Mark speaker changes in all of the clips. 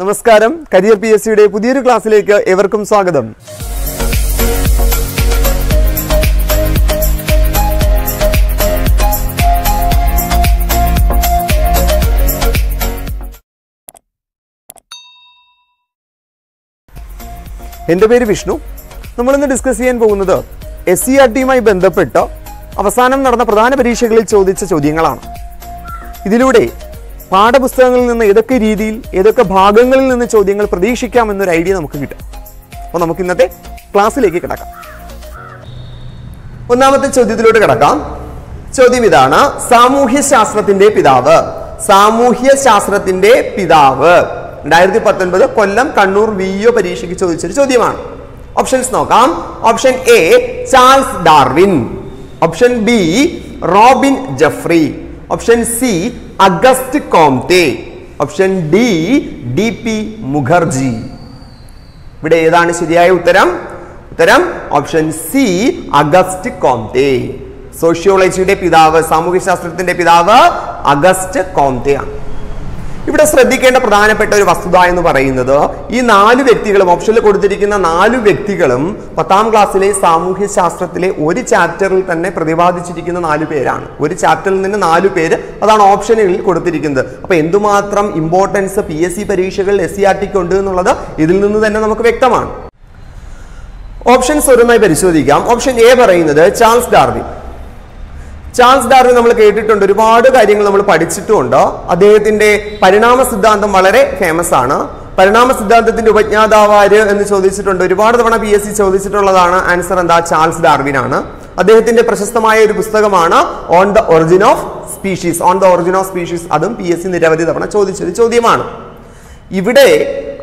Speaker 1: നമസ്കാരം. Career P S സിയുടെ പുതിയൊരു ക്ലാസ്സിലേക്ക് എവർക്കും സ്വാഗതം. എന്റെ പേര് വിഷ്ണു. നമ്മളിന്ന് ഡിസ്കസ് ചെയ്യാൻ പോകുന്നത് എസ് സി ആർ ടിയുമായി ബന്ധപ്പെട്ട് അവസാനം നടന്ന പ്രധാന പരീക്ഷകളിൽ ചോദിച്ച ചോദ്യങ്ങളാണ്. ഇതിലൂടെ പാഠപുസ്തകങ്ങളിൽ നിന്ന് ഏതൊക്കെ രീതിയിൽ ഏതൊക്കെ ഭാഗങ്ങളിൽ നിന്ന് ചോദ്യങ്ങൾ പ്രതീക്ഷിക്കാം എന്നൊരു ഐഡിയ നമുക്ക് കിട്ടും. അപ്പോൾ നമുക്ക് ഇന്നത്തെ ക്ലാസ്സിലേക്ക് കിടക്കാം. ഒന്നാമത്തെ ചോദ്യത്തിലോട്ട് കിടക്കാം. ചോദ്യം ഇതാണ് സാമൂഹ്യ ശാസ്ത്രത്തിന്റെ പിതാവ്. സാമൂഹ്യ ശാസ്ത്രത്തിന്റെ പിതാവ്. രണ്ടായിരത്തി പത്തൊൻപത് കൊല്ലം കണ്ണൂർ വി ഒ പരീക്ഷയ്ക്ക് ചോദിച്ചൊരു ചോദ്യമാണ്. ഓപ്ഷൻസ് നോക്കാം. Option A Charles Darwin. Option B Robin Jeffrey. Option C Auguste Comte option D D P Mukherjee ഇവിടെ ഏതാണ് ശരിയായ ഉത്തരം? ഉത്തരം ഓപ്ഷൻ സി അഗസ്റ്റ് കോംതെ സോഷ്യോളജിയുടെ പിതാവ് സാമൂഹ്യശാസ്ത്രത്തിന്റെ പിതാവ് അഗസ്റ്റ് കോംതെ ആണ്. ഇവിടെ ശ്രദ്ധിക്കേണ്ട പ്രധാനപ്പെട്ട ഒരു വസ്തുത എന്ന് പറയുന്നത് ഈ നാല് വ്യക്തികളും ഓപ്ഷനിൽ കൊടുത്തിരിക്കുന്ന നാല് വ്യക്തികളും പത്താം ക്ലാസ്സിലെ സാമൂഹ്യ ശാസ്ത്രത്തിലെ ഒരു ചാപ്റ്ററിൽ തന്നെ പ്രതിപാദിച്ചിരിക്കുന്ന നാല് പേരാണ്. ഒരു ചാപ്റ്ററിൽ നിന്ന് നാല് പേര് അതാണ് ഓപ്ഷനിൽ കൊടുത്തിരിക്കുന്നത്. അപ്പൊ എന്തുമാത്രം ഇമ്പോർട്ടൻസ് പി എസ് സി പരീക്ഷകൾ എസ് സി ആർ ടിക്ക് ഉണ്ട് എന്നുള്ളത് ഇതിൽ നിന്ന് തന്നെ നമുക്ക് വ്യക്തമാണ്. ഓപ്ഷൻസ് ഓരോന്നായി പരിശോധിക്കാം. ഓപ്ഷൻ എ പറയുന്നത് ചാൾസ് ഡാർവിൻ. ചാൾസ് ഡാർവിൻ നമ്മൾ കേട്ടിട്ടുണ്ട്. ഒരുപാട് കാര്യങ്ങൾ നമ്മൾ പഠിച്ചിട്ടുമുണ്ട്. അദ്ദേഹത്തിന്റെ പരിണാമ സിദ്ധാന്തം വളരെ ഫേമസ് ആണ്. പരിണാമ സിദ്ധാന്തത്തിന്റെ ഉപജ്ഞാതാവാര് എന്ന് ചോദിച്ചിട്ടുണ്ട്. ഒരുപാട് തവണ പി എസ് സി ചോദിച്ചിട്ടുള്ളതാണ് ആൻസർ എന്താ? ചാൾസ് ഡാർവിൻ ആണ്. അദ്ദേഹത്തിന്റെ പ്രശസ്തമായ ഒരു പുസ്തകമാണ് on the origin of species on the origin of species അതും പി എസ് സി നിരവധി തവണ ചോദിച്ചൊരു ചോദ്യമാണ്. ഇവിടെ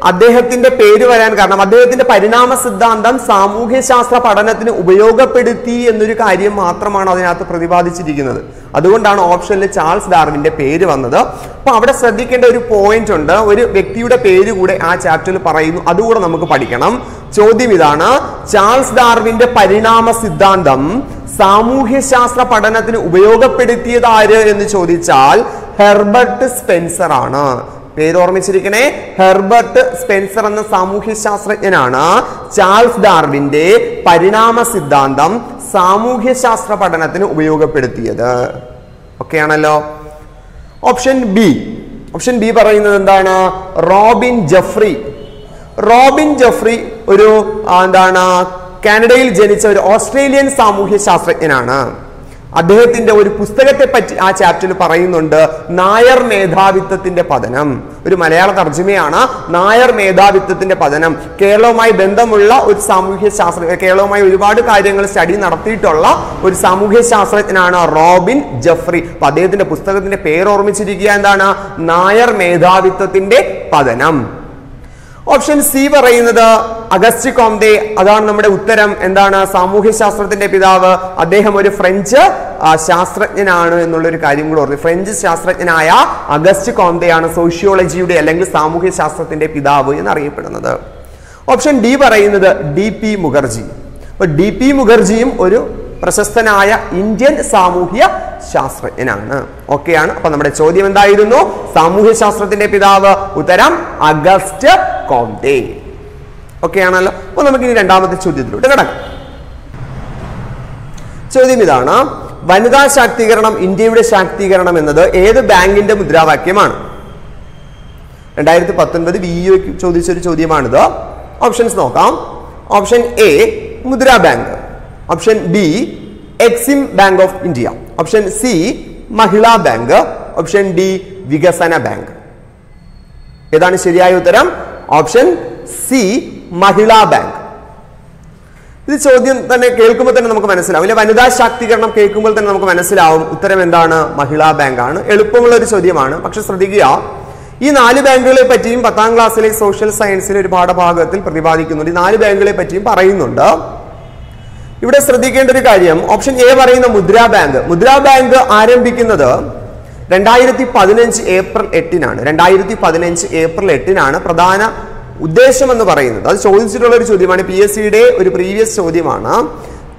Speaker 1: അദ്ദേഹത്തിന്റെ പേര് വരാൻ കാരണം അദ്ദേഹത്തിന്റെ പരിണാമ സിദ്ധാന്തം സാമൂഹ്യ ശാസ്ത്ര പഠനത്തിന് ഉപയോഗപ്പെടുത്തി എന്നൊരു കാര്യം മാത്രമാണ് അതിനകത്ത് പ്രതിപാദിച്ചിരിക്കുന്നത്. അതുകൊണ്ടാണ് ഓപ്ഷനിൽ ചാൾസ് ഡാർവിന്റെ പേര് വന്നത്. അപ്പൊ അവിടെ ശ്രദ്ധിക്കേണ്ട ഒരു പോയിന്റ് ഉണ്ട്. ഒരു വ്യക്തിയുടെ പേര് കൂടെ ആ ചാപ്റ്ററിൽ പറയുന്നു. അതുകൂടെ നമുക്ക് പഠിക്കണം. ചോദ്യം ഇതാണ് ചാൾസ് ഡാർവിന്റെ പരിണാമ സിദ്ധാന്തം സാമൂഹ്യ ശാസ്ത്ര പഠനത്തിന് ഉപയോഗപ്പെടുത്തിയത് ആര് എന്ന് ചോദിച്ചാൽ ഹെർബർട്ട് സ്പെൻസർ ആണ് പേര് ഓർമ്മിച്ചിരിക്കണേ ഹെർബർട്ട് സ്പെൻസർ എന്ന സാമൂഹ്യ ശാസ്ത്രജ്ഞനാണ്. ചാൾസ് ഡാർവിന്റെ പരിണാമ സിദ്ധാന്തം സാമൂഹ്യ ശാസ്ത്ര പഠനത്തിന് ഉപയോഗപ്പെടുത്തിയത്. ഓക്കെ ആണല്ലോ ഓപ്ഷൻ ബി. ഓപ്ഷൻ ബി പറയുന്നത് എന്താണ്? Robin Jeffrey. റോബിൻ ജഫ്രി ഒരു എന്താണ്? കാനഡയിൽ ജനിച്ച ഒരു ഓസ്ട്രേലിയൻ സാമൂഹ്യ ശാസ്ത്രജ്ഞനാണ്. അദ്ദേഹത്തിന്റെ ഒരു പുസ്തകത്തെ പറ്റി ആ ചാപ്റ്ററിൽ പറയുന്നുണ്ട് നായർ മേധാവിത്വത്തിന്റെ പതനം. ഒരു മലയാള തർജമയാണ് നായർ മേധാവിത്വത്തിന്റെ പതനം. കേരളവുമായി ബന്ധമുള്ള ഒരു സാമൂഹ്യ ശാസ്ത്ര കേരളവുമായി ഒരുപാട് കാര്യങ്ങൾ സ്റ്റഡി നടത്തിയിട്ടുള്ള ഒരു സാമൂഹ്യ ശാസ്ത്രജ്ഞനാണ് റോബിൻ ജഫ്രി. അപ്പൊ അദ്ദേഹത്തിന്റെ പുസ്തകത്തിന്റെ പേര് ഓർമ്മിച്ചിരിക്കുക എന്താണ്? നായർ മേധാവിത്വത്തിന്റെ പതനം. ഓപ്ഷൻ സി പറയുന്നത് അഗസ്റ്റ് കോംതെ അതാണ് നമ്മുടെ ഉത്തരം. എന്താണ്? സാമൂഹ്യ ശാസ്ത്രത്തിന്റെ പിതാവ്. അദ്ദേഹം ഒരു ഫ്രഞ്ച് ശാസ്ത്രജ്ഞനാണ് എന്നുള്ളൊരു കാര്യം കൂടെ ഓർമ്മ ഫ്രഞ്ച് ശാസ്ത്രജ്ഞനായ അഗസ്റ്റ് കോംതെയാണ് സോഷ്യോളജിയുടെ അല്ലെങ്കിൽ സാമൂഹ്യ ശാസ്ത്രത്തിന്റെ പിതാവ് എന്നറിയപ്പെടുന്നത്. ഓപ്ഷൻ ഡി പറയുന്നത് ഡി പി മുഖർജി അപ്പൊ ഡി പി മുഖർജിയും ഒരു പ്രശസ്തനായ ഇന്ത്യൻ സാമൂഹ്യ ശാസ്ത്രജ്ഞനാണ്. ഓക്കെയാണ് അപ്പൊ നമ്മുടെ ചോദ്യം എന്തായിരുന്നു? സാമൂഹ്യ ശാസ്ത്രത്തിന്റെ പിതാവ്. ഉത്തരം അഗസ്റ്റ് കോംതെ ഓക്കെ ആണല്ലോ? അപ്പോൾ നമുക്ക് ഇനി രണ്ടാമത്തെ ചോദ്യത്തിലോട്ട് കിടക്കാം. ചോദ്യം ഇതാണ് വനിതാ ശാക്തീകരണം ഇന്ത്യയുടെ ശാക്തീകരണം എന്നത് ഏത് ബാങ്കിന്റെ മുദ്രാവാക്യമാണ്? രണ്ടായിരത്തി പത്തൊൻപത് വി ചോദിച്ചൊരു ചോദ്യമാണിത്. ഓപ്ഷൻസ് നോക്കാം. Option A Mudra bank. Option B EXIM bank of India option C Mahila bank. Option D വികസന ബാങ്ക്. ഏതാണ് ശരിയായ ഉത്തരം? ഓപ്ഷൻ സി മഹിളാ ബാങ്ക് ഇത് ചോദ്യം തന്നെ കേൾക്കുമ്പോൾ തന്നെ നമുക്ക് മനസ്സിലാവും. ഇല്ല വനിതാ ശാക്തീകരണം കേൾക്കുമ്പോൾ തന്നെ നമുക്ക് മനസ്സിലാവും ഉത്തരം എന്താണ് മഹിളാ ബാങ്ക് ആണ്. എളുപ്പമുള്ള ഒരു ചോദ്യമാണ്. പക്ഷെ ശ്രദ്ധിക്കുക ഈ നാല് ബാങ്കുകളെ പറ്റിയും പത്താം ക്ലാസ്സിലെ സോഷ്യൽ സയൻസിലെ ഒരു പാഠഭാഗത്തിൽ പ്രതിപാദിക്കുന്നുണ്ട്. ഈ നാല് ബാങ്കുകളെ പറ്റിയും പറയുന്നുണ്ട്. ഇവിടെ ശ്രദ്ധിക്കേണ്ട ഒരു കാര്യം ഓപ്ഷൻ എ പറയുന്ന മുദ്രാ ബാങ്ക്. മുദ്രാ ബാങ്ക് ആരംഭിക്കുന്നത് രണ്ടായിരത്തി പതിനഞ്ച് ഏപ്രിൽ എട്ടിനാണ്. രണ്ടായിരത്തി പതിനഞ്ച് ഏപ്രിൽ എട്ടിനാണ് പ്രധാന ഉദ്ദേശം എന്ന് പറയുന്നത്. അത് ചോദിച്ചിട്ടുള്ള ഒരു ചോദ്യമാണ്. പി എസ് സിയുടെ ഒരു പ്രീവിയസ് ചോദ്യമാണ്.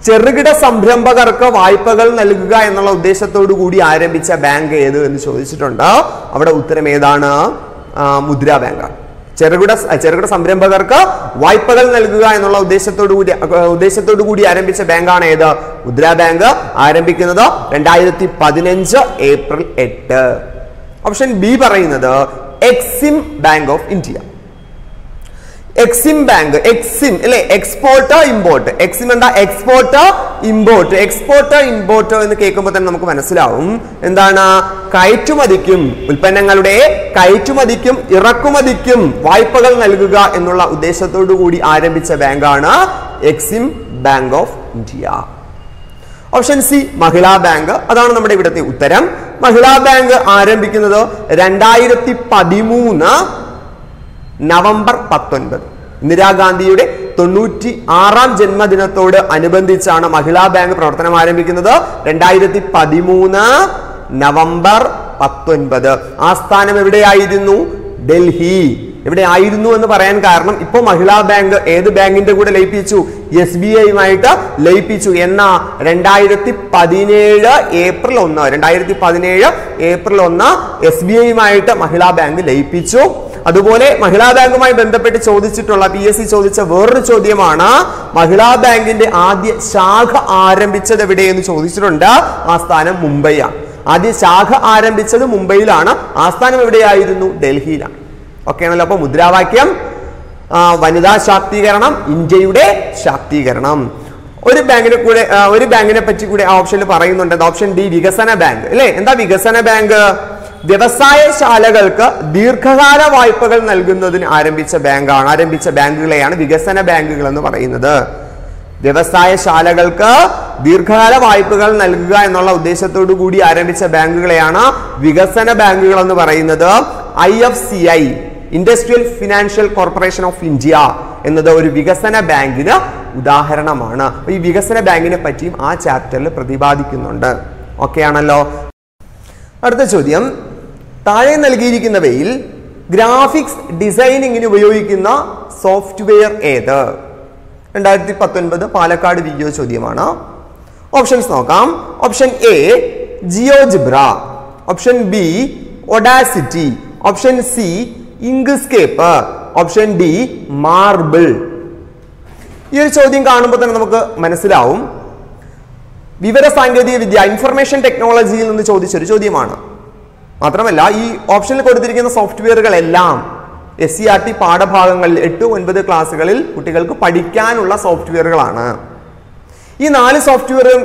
Speaker 1: ചെറുകിട സംരംഭകർക്ക് വായ്പകൾ നൽകുക എന്നുള്ള ഉദ്ദേശത്തോടു കൂടി ആരംഭിച്ച ബാങ്ക് ഏത് എന്ന് ചോദിച്ചിട്ടുണ്ട്. അവിടെ ഉത്തരം ഏതാണ്? മുദ്രാ ബാങ്കാണ് ചെറുകിട ചെറുകിട സംരംഭകർക്ക് വായ്പകൾ നൽകുക എന്നുള്ള ഉദ്ദേശത്തോടു കൂടി ഉദ്ദേശത്തോടു കൂടി ആരംഭിച്ച ബാങ്കാണ് ഏത്? മുദ്രാ ബാങ്ക്. ആരംഭിക്കുന്നത് രണ്ടായിരത്തി പതിനഞ്ച് ഏപ്രിൽ എട്ട്. ഓപ്ഷൻ ബി പറയുന്നത് EXIM bank of India. EXIM bank EXIM അല്ലെ? എക്സ്പോർട്ട് ഇമ്പോർട്ട് എക്സിം എന്താ? എക്സ്പോർട്ട് ഇമ്പോർട്ട് എക്സ്പോർട്ട് ഇമ്പോർട്ട് എന്ന് കേൾക്കുമ്പോൾ തന്നെ നമുക്ക് മനസ്സിലാവും. എന്താണ്? കയറ്റുമതിക്കും. ഉൽപ്പന്നങ്ങളുടെ കയറ്റുമതിക്കും ഇറക്കുമതിക്കും വായ്പകൾ നൽകുക എന്നുള്ള ഉദ്ദേശത്തോടു കൂടി ആരംഭിച്ച ബാങ്കാണ് EXIM bank of India option C Mahila bank അതാണ് നമ്മുടെ ഇവിടുത്തെ ഉത്തരം. മഹിളാ ബാങ്ക് ആരംഭിക്കുന്നത് രണ്ടായിരത്തി പതിമൂന്ന് നവംബർ പത്തൊൻപത്. ഇന്ദിരാഗാന്ധിയുടെ തൊണ്ണൂറ്റി ആറാം ജന്മദിനത്തോട് അനുബന്ധിച്ചാണ് മഹിളാ ബാങ്ക് പ്രവർത്തനം ആരംഭിക്കുന്നത്. രണ്ടായിരത്തി പതിമൂന്ന് നവംബർ പത്തൊൻപത്. ആസ്ഥാനം എവിടെയായിരുന്നു? ഡൽഹി. എവിടെ ആയിരുന്നു എന്ന് പറയാൻ കാരണം ഇപ്പോൾ മഹിളാ ബാങ്ക് ഏത് ബാങ്കിന്റെ കൂടെ ലയിപ്പിച്ചു? S B ഐയുമായിട്ട് ലയിപ്പിച്ചു. എന്ന രണ്ടായിരത്തി പതിനേഴ് ഏപ്രിൽ ഒന്ന് രണ്ടായിരത്തി പതിനേഴ് ഏപ്രിൽ ഒന്ന് എസ് ബി ഐയുമായിട്ട് മഹിളാ ബാങ്ക് ലയിപ്പിച്ചു. അതുപോലെ മഹിളാ ബാങ്കുമായി ബന്ധപ്പെട്ട് ചോദിച്ചിട്ടുള്ള പി എസ് സി ചോദിച്ച വേറൊരു ചോദ്യമാണ് മഹിളാ ബാങ്കിന്റെ ആദ്യ ശാഖ ആരംഭിച്ചത് എവിടെയെന്ന് ചോദിച്ചിട്ടുണ്ട്. ആ സ്ഥാനം മുംബൈയാണ് ആദ്യ ശാഖ ആരംഭിച്ചത് മുംബൈയിലാണ്. ആസ്ഥാനം എവിടെയായിരുന്നു? ഡൽഹിയിലാണ്. ഓക്കെ ആണല്ലോ അപ്പൊ മുദ്രാവാക്യം വനിതാ ശാക്തീകരണം ഇന്ത്യയുടെ ശാക്തീകരണം. ഒരു ബാങ്കിനെ കൂടെ ഒരു ബാങ്കിനെ പറ്റി കൂടെ ആ ഓപ്ഷനിൽ പറയുന്നുണ്ട്. ഓപ്ഷൻ ഡി വികസന ബാങ്ക്. അല്ലേ? എന്താ വികസന ബാങ്ക്? വ്യവസായശാലകൾക്ക് ദീർഘകാല വായ്പകൾ നൽകുന്നതിന് ആരംഭിച്ച ബാങ്കാണ് ആരംഭിച്ച ബാങ്കുകളെയാണ് വികസന ബാങ്കുകൾ എന്ന് പറയുന്നത്. വ്യവസായശാലകൾക്ക് ദീർഘകാല വായ്പകൾ നൽകുക എന്നുള്ള ഉദ്ദേശത്തോടു കൂടി ആരംഭിച്ച ബാങ്കുകളെയാണ് വികസന ബാങ്കുകൾ എന്ന് പറയുന്നത്. I F C I industrial financial corporation of India എന്നത് ഒരു വികസന ബാങ്കിന് ഉദാഹരണമാണ്. ഈ വികസന ബാങ്കിനെ പറ്റിയും ആ ചാപ്റ്ററിൽ പ്രതിപാദിക്കുന്നുണ്ട്. ഓക്കെ ആണല്ലോ അടുത്ത ചോദ്യം. താഴെ നൽകിയിരിക്കുന്നവയിൽ ഗ്രാഫിക്സ് ഡിസൈനിങ്ങിന് ഉപയോഗിക്കുന്ന സോഫ്റ്റ്വെയർ ഏത്? രണ്ടായിരത്തി പത്തൊൻപത് പാലക്കാട് വീഡിയോ ചോദ്യമാണ്. ഓപ്ഷൻസ് നോക്കാം. Option A GeoGebra. Option B Audacity. Option C Inkscape. Option D Marble. ഈ ഒരു ചോദ്യം കാണുമ്പോൾ തന്നെ നമുക്ക് മനസ്സിലാവും. വിവര സാങ്കേതിക വിദ്യ ഇൻഫർമേഷൻ ടെക്നോളജിയിൽ നിന്ന് ചോദിച്ചൊരു ചോദ്യമാണ്. മാത്രമല്ല ഈ ഓപ്ഷനിൽ കൊടുത്തിരിക്കുന്ന സോഫ്റ്റ്വെയറുകളെല്ലാം എസ് സി ആർ ടി പാഠഭാഗങ്ങളിൽ എട്ട് ഒൻപത് ക്ലാസ്സുകളിൽ കുട്ടികൾക്ക് പഠിക്കാനുള്ള സോഫ്റ്റ്വെയറുകളാണ് ഈ നാല് സോഫ്റ്റ്വെയറും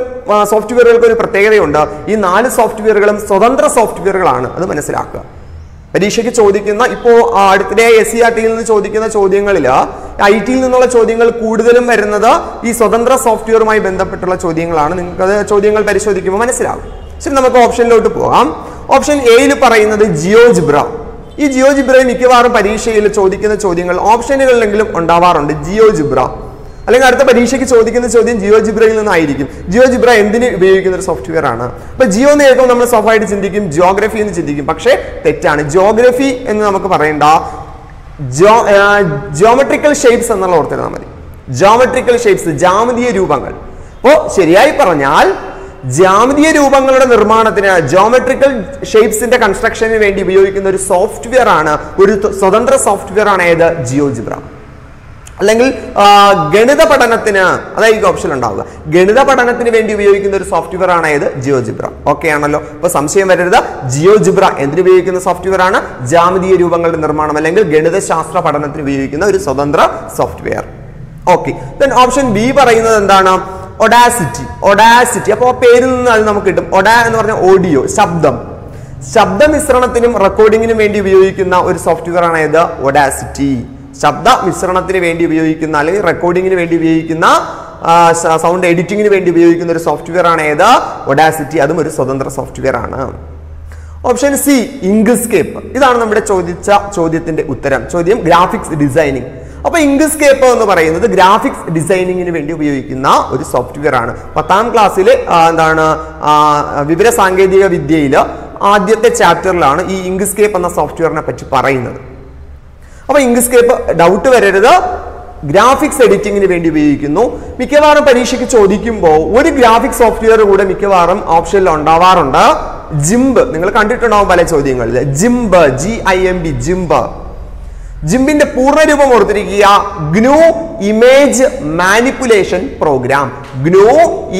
Speaker 1: സോഫ്റ്റ്വെയറുകൾക്ക് ഒരു പ്രത്യേകതയുണ്ട്. ഈ നാല് സോഫ്റ്റ്വെയറുകളും സ്വതന്ത്ര സോഫ്റ്റ്വെയറുകളാണ് അത് മനസ്സിലാക്കുക. പരീക്ഷയ്ക്ക് ചോദിക്കുന്ന ഇപ്പോൾ അടുത്തിടെ എസ് സി ആർ ടിയിൽ നിന്ന് ചോദിക്കുന്ന ചോദ്യങ്ങളിൽ ഐ ടിയിൽ നിന്നുള്ള ചോദ്യങ്ങൾ കൂടുതലും വരുന്നത് ഈ സ്വതന്ത്ര സോഫ്റ്റ്വെയറുമായി ബന്ധപ്പെട്ടുള്ള ചോദ്യങ്ങളാണ്. നിങ്ങൾക്ക് അത് ചോദ്യങ്ങൾ പരിശോധിക്കുമ്പോൾ മനസ്സിലാകും ശരി നമുക്ക് ഓപ്ഷനിലോട്ട് പോകാം. ഓപ്ഷൻ എയിൽ പറയുന്നത് ജിയോജിബ്ര. ഈ ജിയോജിബ്രയിൽ മിക്കവാറും പരീക്ഷയിൽ ചോദിക്കുന്ന ചോദ്യങ്ങൾ ഓപ്ഷനുകളിലെങ്കിലും ഉണ്ടാവാറുണ്ട്. ജിയോജിബ്ര. അല്ലെങ്കിൽ അടുത്ത പരീക്ഷയ്ക്ക് ചോദിക്കുന്ന ചോദ്യം ജിയോജിബ്രയിൽ നിന്നായിരിക്കും. ജിയോജിബ്ര എന്തിന് ഉപയോഗിക്കുന്ന ഒരു സോഫ്റ്റ്വെയർ ആണ്. അപ്പൊ ജിയോ എന്ന് കേൾക്കുമ്പോൾ നമ്മൾ സ്വാഭാവികമായിട്ട് ചിന്തിക്കും ജിയോഗ്രഫി എന്ന് ചിന്തിക്കും. പക്ഷേ തെറ്റാണ്. ജിയോഗ്രഫി എന്ന് നമുക്ക് പറയേണ്ട ജിയോമെട്രിക്കൽ ഷേപ്സ് എന്നുള്ള ഓർത്തിരുന്നാൽ മതി. ജോമെട്രിക്കൽ ഷേപ്സ് ജാമതീയ രൂപങ്ങൾ. അപ്പോ ശരിയായി പറഞ്ഞാൽ ജാമതീയ രൂപങ്ങളുടെ നിർമ്മാണത്തിന് ജോമെട്രിക്കൽ ഷേപ്സിന്റെ കൺസ്ട്രക്ഷന് വേണ്ടി ഉപയോഗിക്കുന്ന ഒരു സോഫ്റ്റ്വെയർ ആണ് ഒരു സ്വതന്ത്ര സോഫ്റ്റ്വെയർ ആണ് ഏത്? ജിയോജിബ്ര അല്ലെങ്കിൽ ഗണിത പഠനത്തിന് അതായിരിക്കും ഓപ്ഷൻ ഉണ്ടാവുക. ഗണിത പഠനത്തിന് വേണ്ടി ഉപയോഗിക്കുന്ന ഒരു സോഫ്റ്റ്വെയർ ആണ് ഏത്? ജിയോജിബ്ര ഓക്കെ ആണല്ലോ? അപ്പൊ സംശയം വരരുത്. ജിയോജിബ്ര എന്തിനു ഉപയോഗിക്കുന്ന സോഫ്റ്റ്വെയർ ആണ്? ജാമതീയ രൂപങ്ങളുടെ നിർമ്മാണം അല്ലെങ്കിൽ ഗണിതശാസ്ത്ര പഠനത്തിന് ഉപയോഗിക്കുന്ന ഒരു സ്വതന്ത്ര software okay then option B പറയുന്നത് എന്താണ്? ഒഡാസിറ്റി ഒഡാസിറ്റി അപ്പോൾ പേരിൽ നിന്ന് അത് നമുക്ക് കിട്ടും. ഒഡ എന്ന് പറഞ്ഞ ഓഡിയോ ശബ്ദം. ശബ്ദ മിശ്രണത്തിനും റെക്കോർഡിങ്ങിനും വേണ്ടി ഉപയോഗിക്കുന്ന ഒരു സോഫ്റ്റ്വെയർ ആണ് ഏത്? ഒഡാസിറ്റി ശബ്ദ മിശ്രണത്തിന് വേണ്ടി ഉപയോഗിക്കുന്ന അല്ലെങ്കിൽ റെക്കോർഡിങ്ങിന് വേണ്ടി ഉപയോഗിക്കുന്ന സൗണ്ട് എഡിറ്റിങ്ങിന് വേണ്ടി ഉപയോഗിക്കുന്ന ഒരു സോഫ്റ്റ്വെയർ ആണ് ഏത്? ഒഡാസിറ്റി അതും ഒരു സ്വതന്ത്ര സോഫ്റ്റ്വെയർ ആണ്. ഓപ്ഷൻ സി ഇംഗ്സ്കേപ്പ് ഇതാണ് നമ്മുടെ ചോദിച്ച ചോദ്യത്തിന്റെ ഉത്തരം. ചോദ്യം ഗ്രാഫിക്സ് ഡിസൈനിങ്. അപ്പൊ ഇങ്ക്സ്കേപ്പ് എന്ന് പറയുന്നത് ഗ്രാഫിക്സ് ഡിസൈനിങ്ങിന് വേണ്ടി ഉപയോഗിക്കുന്ന ഒരു സോഫ്റ്റ്വെയർ ആണ്. പത്താം ക്ലാസ്സിൽ എന്താണ് വിവര സാങ്കേതിക വിദ്യയിൽ ആദ്യത്തെ ചാപ്റ്ററിലാണ് ഈ ഇങ്ക്സ്കേപ്പ് എന്ന സോഫ്റ്റ്വെയറിനെ പറ്റി പറയുന്നത്. അപ്പൊ ഇങ്ക്സ്കേപ്പ് ഡൗട്ട് വരരുത്. ഗ്രാഫിക്സ് എഡിറ്റിങ്ങിന് വേണ്ടി ഉപയോഗിക്കുന്നു. മിക്കവാറും പരീക്ഷയ്ക്ക് ചോദിക്കുമ്പോൾ ഒരു ഗ്രാഫിക് സോഫ്റ്റ്വെയർ കൂടെ മിക്കവാറും ഓപ്ഷനിൽ ഉണ്ടാവാറുണ്ട്. ജിംബ് നിങ്ങൾ കണ്ടിട്ടുണ്ടാവും പല ചോദ്യങ്ങളിൽ GIMP G I M B GIMP ജിംബിന്റെ പൂർണരൂപം ഓർത്തിരിക്കുക. GNU image manipulation program. GNU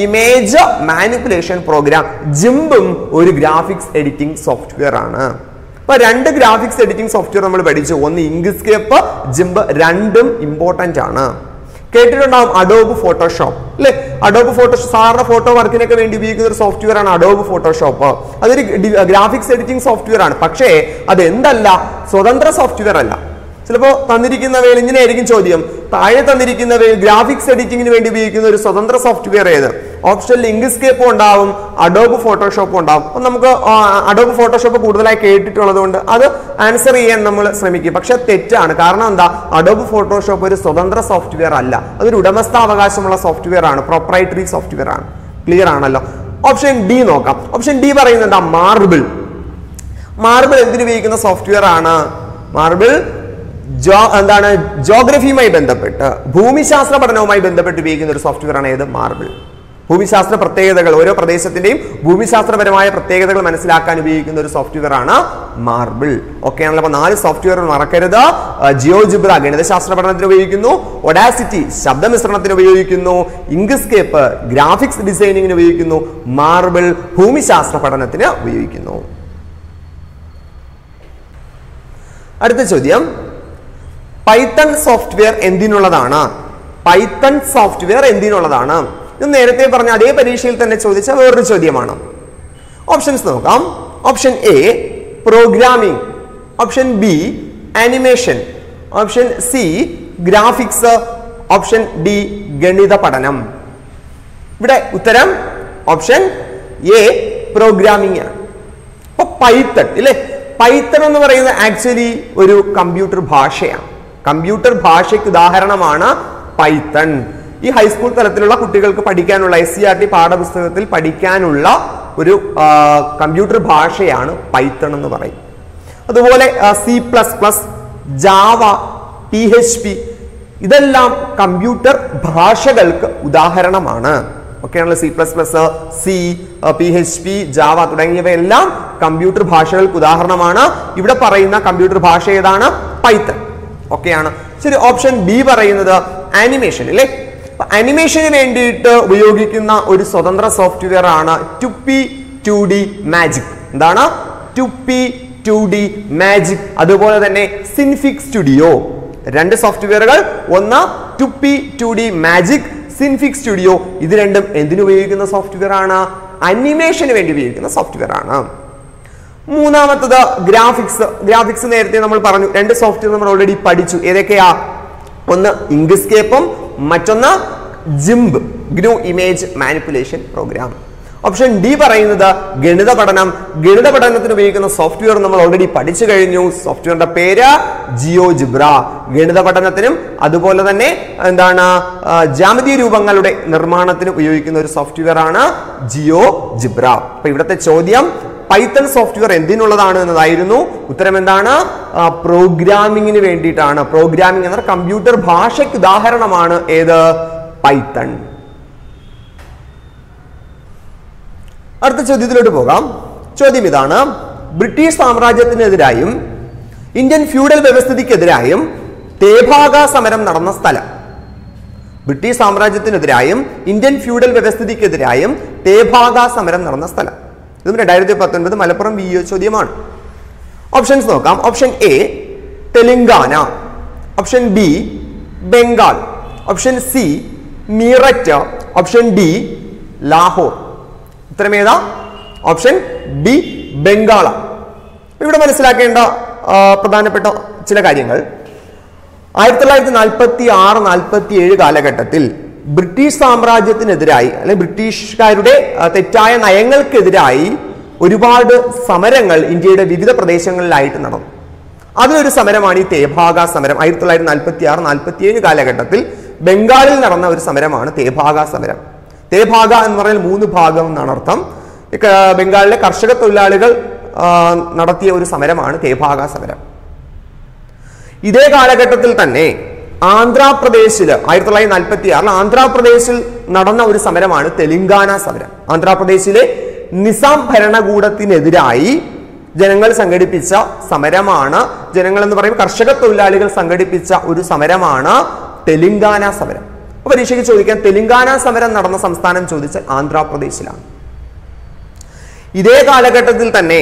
Speaker 1: image manipulation program. ജിംബും ഒരു ഗ്രാഫിക്സ് എഡിറ്റിംഗ് സോഫ്റ്റ്വെയർ ആണ്. അപ്പൊ രണ്ട് ഗ്രാഫിക്സ് എഡിറ്റിംഗ് സോഫ്റ്റ്വെയർ നമ്മൾ പഠിച്ചു. ഒന്ന് ഇംഗ്സ്കേപ്പ് ജിംബ് രണ്ടും ഇമ്പോർട്ടന്റ് ആണ്. കേട്ടിട്ടുണ്ടാവും അഡോബ് ഫോട്ടോഷോപ്പ് അല്ലെ? അഡോബ് ഫോട്ടോഷോപ്പ് സാറിന്റെ ഫോട്ടോ വർക്കിനൊക്കെ വേണ്ടി ഉപയോഗിക്കുന്ന ഒരു സോഫ്റ്റ്വെയർ ആണ് അഡോബ് ഫോട്ടോഷോപ്പ് അതൊരു ഗ്രാഫിക്സ് എഡിറ്റിംഗ് സോഫ്റ്റ്വെയർ ആണ്. പക്ഷേ അത് എന്തല്ല സ്വതന്ത്ര സോഫ്റ്റ്വെയർ അല്ല. ചിലപ്പോൾ തന്നിരിക്കുന്നവയിൽ ഇങ്ങനെ ആയിരിക്കും ചോദ്യം. താഴെ തന്നിരിക്കുന്നവയിൽ ഗ്രാഫിക്സ് എഡിറ്റിംഗിന് വേണ്ടി ഉപയോഗിക്കുന്ന ഒരു സ്വതന്ത്ര സോഫ്റ്റ്വെയർ ഏത്? ഓപ്ഷനിൽ ഇങ്ക്സ്കേപ്പും ഉണ്ടാവും അഡോബ് ഫോട്ടോഷോപ്പും ഉണ്ടാവും. അപ്പം നമുക്ക് അഡോബ് ഫോട്ടോഷോപ്പ് കൂടുതലായി കേട്ടിട്ടുള്ളത് കൊണ്ട് അത് ആൻസർ ചെയ്യാൻ നമ്മൾ ശ്രമിക്കും. പക്ഷെ തെറ്റാണ്. കാരണം എന്താ? അഡോബ് ഫോട്ടോഷോപ്പ് ഒരു സ്വതന്ത്ര സോഫ്റ്റ്വെയർ അല്ല. അതൊരു ഉടമസ്ഥാവകാശമുള്ള സോഫ്റ്റ്വെയർ ആണ്. പ്രോപ്രൈറ്ററി സോഫ്റ്റ്വെയർ ആണ്. ക്ലിയർ ആണല്ലോ? ഓപ്ഷൻ ഡി നോക്കാം. ഓപ്ഷൻ ഡി പറയുന്നത് എന്താ? മാർബിൾ മാർബിൾ എന്തിനു ഉപയോഗിക്കുന്ന സോഫ്റ്റ്വെയർ ആണ്? മാർബിൾ ജോ എന്താണ് ജോഗ്രഫിയുമായി ബന്ധപ്പെട്ട് ഭൂമിശാസ്ത്ര പഠനവുമായി ബന്ധപ്പെട്ട് ഉപയോഗിക്കുന്ന ഒരു സോഫ്റ്റ്വെയർ ആണ് ഏത്? മാർബിൾ ഭൂമിശാസ്ത്ര പ്രത്യേകതകൾ ഓരോ പ്രദേശത്തിന്റെയും ഭൂമിശാസ്ത്രപരമായ പ്രത്യേകതകൾ മനസ്സിലാക്കാൻ ഉപയോഗിക്കുന്ന ഒരു സോഫ്റ്റ്വെയർ ആണ് മാർബിൾ ഓക്കെ ആണല്ലോ അപ്പൊ നാല് സോഫ്റ്റ്വെയർ മറക്കരുത്. ജിയോജിബ്ര ഗണിതശാസ്ത്ര പഠനത്തിന് ഉപയോഗിക്കുന്നു. ഒഡാസിറ്റി ശബ്ദമിശ്രണത്തിന് ഉപയോഗിക്കുന്നു. ഇംഗ്സ്കേപ്പ് ഗ്രാഫിക്സ് ഡിസൈനിങ്ങിന് ഉപയോഗിക്കുന്നു. മാർബിൾ ഭൂമിശാസ്ത്ര പഠനത്തിന് ഉപയോഗിക്കുന്നു. അടുത്ത ചോദ്യം. പൈത്തൺ സോഫ്റ്റ്വെയർ എന്തിനുള്ളതാണ്? പൈത്തൺ സോഫ്റ്റ്വെയർ എന്തിനുള്ളതാണ്? ഇത് നേരത്തെ പറഞ്ഞ അതേ പരീക്ഷയിൽ തന്നെ ചോദിച്ച വേറൊരു ചോദ്യമാണ്. ഓപ്ഷൻസ് നോക്കാം. Option A programming option B animation option C graphics option D ഗണിത പഠനം. ഇവിടെ ഉത്തരം ഓപ്ഷൻ എ പ്രോഗ്രാമിംഗ് ആണ്. അപ്പൊ പൈത്തൺ ഇല്ലേ? പൈത്തൺ എന്ന് പറയുന്നത് ആക്ച്വലി ഒരു കമ്പ്യൂട്ടർ ഭാഷയാണ്. കമ്പ്യൂട്ടർ ഭാഷയ്ക്ക് ഉദാഹരണമാണ് പൈത്തൺ. ഈ ഹൈസ്കൂൾ തലത്തിലുള്ള കുട്ടികൾക്ക് പഠിക്കാനുള്ള എസ് സി ആർ ടി പാഠപുസ്തകത്തിൽ പഠിക്കാനുള്ള ഒരു കമ്പ്യൂട്ടർ ഭാഷയാണ് പൈത്തൺ എന്ന് പറയും. അതുപോലെ C plus plus Java P H P ഇതെല്ലാം കമ്പ്യൂട്ടർ ഭാഷകൾക്ക് ഉദാഹരണമാണ്. ഒക്കെയാണല്ലോ C plus plus C P H P Java തുടങ്ങിയവയെല്ലാം കമ്പ്യൂട്ടർ ഭാഷകൾക്ക് ഉദാഹരണമാണ്. ഇവിടെ പറയുന്ന കമ്പ്യൂട്ടർ ഭാഷ ഏതാണ്? പൈത്തൺ. ഒക്കെയാണ്. ശരി ഓപ്ഷൻ ബി പറയുന്നത് ആനിമേഷൻ അല്ലേ? അനിമേഷന് വേണ്ടിയിട്ട് ഉപയോഗിക്കുന്ന ഒരു സ്വതന്ത്ര സോഫ്റ്റ്വെയർ ആണ് ടുപ്പി ടു ഡി മാജിക് എന്താണ്? ടുപ്പി ടു ഡി മാജിക് അതുപോലെ തന്നെ സിൻഫിക് സ്റ്റുഡിയോ രണ്ട് സോഫ്റ്റ്വെയറുകൾ ഒന്ന് Tupi two D Magic Synfig Studio ഇത് രണ്ടും എന്തിനുപയോഗിക്കുന്ന സോഫ്റ്റ്വെയർ ആണ്? അനിമേഷന് വേണ്ടി ഉപയോഗിക്കുന്ന സോഫ്റ്റ്വെയർ ആണ്. മൂന്നാമത്തത് ഗ്രാഫിക്സ് ഗ്രാഫിക്സ് നേരത്തെ നമ്മൾ പറഞ്ഞു രണ്ട് സോഫ്റ്റ്വെയർ നമ്മൾ ഓൾറെഡി പഠിച്ചു. ഏതൊക്കെയാ? ഒന്ന് ഇംഗ്സ്കേപ്പും മറ്റൊന്ന് ജിംബ് ഗ്രൂ image manipulation program. Option D പറയുന്നത് ഗണിത പഠനം. ഗണിത പഠനത്തിന് ഉപയോഗിക്കുന്ന സോഫ്റ്റ്വെയർ നമ്മൾ ഓൾറെഡി പഠിച്ചു കഴിഞ്ഞു. സോഫ്റ്റ്വെയറിന്റെ പേര് ജിയോ ജിബ്ര ഗണിത പഠനത്തിനും അതുപോലെ തന്നെ എന്താണ് ജാമതീയ രൂപങ്ങളുടെ നിർമ്മാണത്തിന് ഉപയോഗിക്കുന്ന ഒരു സോഫ്റ്റ്വെയർ ആണ് ജിയോ ജിബ്ര അപ്പൊ ഇവിടുത്തെ ചോദ്യം പൈത്തൺ സോഫ്റ്റ്വെയർ എന്തിനുള്ളതാണ് എന്നതായിരുന്നു. ഉത്തരം എന്താണ്? പ്രോഗ്രാമിംഗിന് വേണ്ടിയിട്ടാണ്. പ്രോഗ്രാമിംഗ് എന്ന കമ്പ്യൂട്ടർ ഭാഷയ്ക്ക് ഉദാഹരണമാണ് ഏത്? പൈത്തൺ. അടുത്ത ചോദ്യത്തിലോട്ട് പോകാം. ചോദ്യം ഇതാണ്. ബ്രിട്ടീഷ് സാമ്രാജ്യത്തിനെതിരായും ഇന്ത്യൻ ഫ്യൂഡൽ വ്യവസ്ഥിതിക്കെതിരായും തേഭാഗ സമരം നടന്ന സ്ഥലം. ബ്രിട്ടീഷ് സാമ്രാജ്യത്തിനെതിരായും ഇന്ത്യൻ ഫ്യൂഡൽ വ്യവസ്ഥിതിക്കെതിരായും തേഭാഗ സമരം നടന്ന സ്ഥലം. ഇതും രണ്ടായിരത്തി പത്തൊൻപത് മലപ്പുറം വി ഒ ചോദ്യമാണ്. ഓപ്ഷൻസ് നോക്കാം. Option A Telangana. Option B Bengal. Option C Meerut. Option D Lahore. ഉത്തരമേതാ option B ബംഗാള. ഇവിടെ മനസ്സിലാക്കേണ്ട പ്രധാനപ്പെട്ട ചില കാര്യങ്ങൾ. ആയിരത്തി തൊള്ളായിരത്തി നാൽപ്പത്തി ആറ് നാൽപ്പത്തി ഏഴ് കാലഘട്ടത്തിൽ ബ്രിട്ടീഷ് സാമ്രാജ്യത്തിനെതിരായി അല്ലെങ്കിൽ ബ്രിട്ടീഷുകാരുടെ തെറ്റായ നയങ്ങൾക്കെതിരായി ഒരുപാട് സമരങ്ങൾ ഇന്ത്യയുടെ വിവിധ പ്രദേശങ്ങളിലായിട്ട് നടന്നു. അതിലൊരു സമരമാണ് ഈ തേഭാഗ സമരം. ആയിരത്തി തൊള്ളായിരത്തി നാൽപ്പത്തി ആറ് നാൽപ്പത്തി ഏഴ് കാലഘട്ടത്തിൽ ബംഗാളിൽ നടന്ന ഒരു സമരമാണ് തേഭാഗ സമരം. തേഭാഗ എന്ന് പറഞ്ഞാൽ മൂന്ന് ഭാഗം എന്നാണ് അർത്ഥം. ബംഗാളിലെ കർഷക തൊഴിലാളികൾ നടത്തിയ ഒരു സമരമാണ് തേഭാഗ സമരം. ഇതേ കാലഘട്ടത്തിൽ തന്നെ ആന്ധ്രാപ്രദേശിൽ ആയിരത്തി തൊള്ളായിരത്തി നാൽപ്പത്തി ആറിൽ ആന്ധ്രാപ്രദേശിൽ നടന്ന ഒരു സമരമാണ് തെലുങ്കാന സമരം. ആന്ധ്രാപ്രദേശിലെ നിസാം ഭരണകൂടത്തിനെതിരായി ജനങ്ങൾ സംഘടിപ്പിച്ച സമരമാണ് ജനങ്ങൾ എന്ന് പറയും കർഷക തൊഴിലാളികൾ സംഘടിപ്പിച്ച ഒരു സമരമാണ് തെലുങ്കാന സമരം. അപ്പൊ പരീക്ഷയ്ക്ക് ചോദിക്കാൻ തെലുങ്കാന സമരം നടന്ന സംസ്ഥാനം ചോദിച്ചാൽ ആന്ധ്രാപ്രദേശിലാണ്. ഇതേ കാലഘട്ടത്തിൽ തന്നെ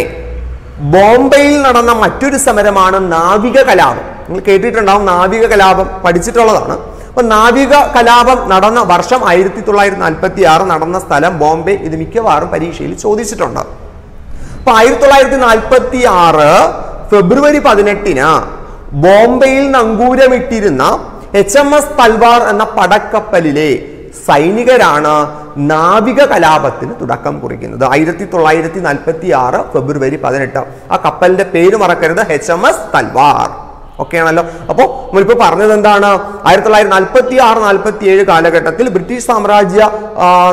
Speaker 1: ബോംബെയിൽ നടന്ന മറ്റൊരു സമരമാണ് നാവിക കലാപം നിങ്ങൾ കേട്ടിട്ടുണ്ടാവും നാവിക കലാപം പഠിച്ചിട്ടുള്ളതാണ്. അപ്പൊ നാവിക കലാപം നടന്ന വർഷം ആയിരത്തി തൊള്ളായിരത്തി നാൽപ്പത്തി ആറ് നടന്ന സ്ഥലം ബോംബെ ഇത് മിക്കവാറും പരീക്ഷയിൽ ചോദിച്ചിട്ടുണ്ട്. അപ്പൊ ആയിരത്തി തൊള്ളായിരത്തി നാൽപ്പത്തി ആറ് ഫെബ്രുവരി പതിനെട്ടിന് ബോംബെയിൽ നങ്കൂരമിട്ടിരുന്ന എച്ച് എം എസ് തൽവാർ എന്ന പടക്കപ്പലിലെ സൈനികരാണ് നാവിക കലാപത്തിന് തുടക്കം കുറിക്കുന്നത്. ആയിരത്തി തൊള്ളായിരത്തി നാൽപ്പത്തി ആറ് ഫെബ്രുവരി പതിനെട്ട്. ആ കപ്പലിന്റെ പേര് മറക്കരുത്. H M S Talwar. Okay ആണല്ലോ അപ്പോൾ നമ്മളിപ്പോൾ പറഞ്ഞത് എന്താണ്? ആയിരത്തി തൊള്ളായിരത്തി നാൽപ്പത്തി ആറ് നാൽപ്പത്തി ഏഴ് കാലഘട്ടത്തിൽ ബ്രിട്ടീഷ് സാമ്രാജ്യ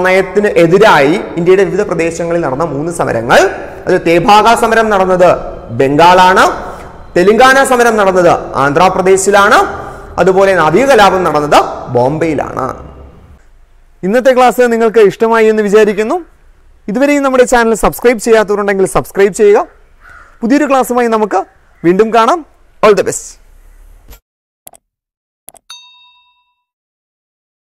Speaker 1: നയത്തിന് എതിരായി ഇന്ത്യയുടെ വിവിധ പ്രദേശങ്ങളിൽ നടന്ന മൂന്ന് സമരങ്ങൾ. അത് തേഭാഗ സമരം നടന്നത് ബംഗാളാണ്. തെലുങ്കാന സമരം നടന്നത് ആന്ധ്രാപ്രദേശിലാണ്. അതുപോലെ നാവിക കലാപം നടന്നത് ബോംബെയിലാണ്. ഇന്നത്തെ ക്ലാസ് നിങ്ങൾക്ക് ഇഷ്ടമായി എന്ന് വിചാരിക്കുന്നു. ഇതുവരെയും നമ്മുടെ ചാനൽ സബ്സ്ക്രൈബ് ചെയ്യാത്തവരുണ്ടെങ്കിൽ സബ്സ്ക്രൈബ് ചെയ്യുക. പുതിയൊരു ക്ലാസ്സുമായി നമുക്ക് വീണ്ടും കാണാം. all the best.